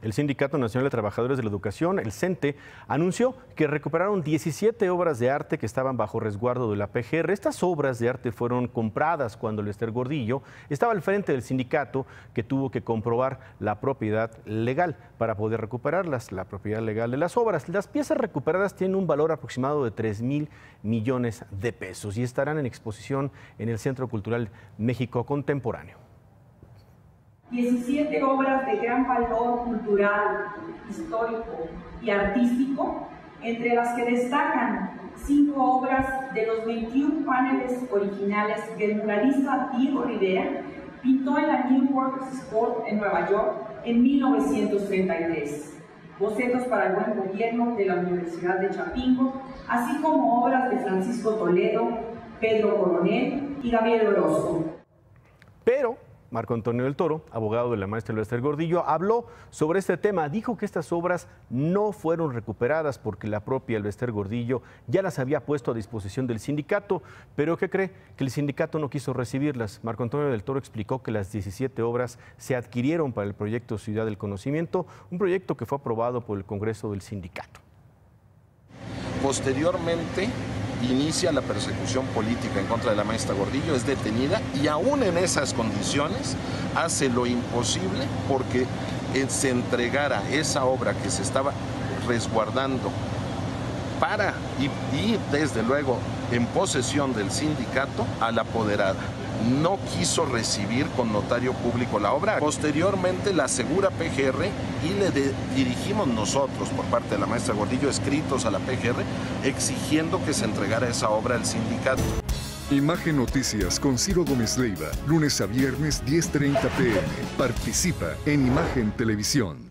El Sindicato Nacional de Trabajadores de la Educación, el CENTE, anunció que recuperaron 17 obras de arte que estaban bajo resguardo de la PGR. Estas obras de arte fueron compradas cuando Lester Gordillo estaba al frente del sindicato que tuvo que comprobar la propiedad legal para poder recuperarlas, la propiedad legal de las obras. Las piezas recuperadas tienen un valor aproximado de 3 mil millones de pesos y estarán en exposición en el Centro Cultural México Contemporáneo. 17 obras de gran valor cultural, histórico y artístico, entre las que destacan cinco obras de los 21 paneles originales que el muralista Diego Rivera pintó en la New Workers Sport en Nueva York en 1933. Bocetos para el buen gobierno de la Universidad de Chapingo, así como obras de Francisco Toledo, Pedro Coronel y Gabriel Orozco. Pero Marco Antonio del Toro, abogado de la maestra Lester Gordillo, habló sobre este tema. Dijo que estas obras no fueron recuperadas porque la propia Lester Gordillo ya las había puesto a disposición del sindicato, pero ¿qué cree? Que el sindicato no quiso recibirlas. Marco Antonio del Toro explicó que las 17 obras se adquirieron para el proyecto Ciudad del Conocimiento, un proyecto que fue aprobado por el Congreso del Sindicato. Posteriormente, inicia la persecución política en contra de la maestra Gordillo, es detenida y aún en esas condiciones hace lo imposible porque se entregara esa obra que se estaba resguardando para y, desde luego en posesión del sindicato a la apoderada no quiso recibir con notario público la obra. Posteriormente la asegura PGR y le dirigimos nosotros por parte de la maestra Gordillo escritos a la PGR exigiendo que se entregara esa obra al sindicato. Imagen Noticias con Ciro Gómez Leiva, lunes a viernes 10.30 pm. Participa en Imagen Televisión.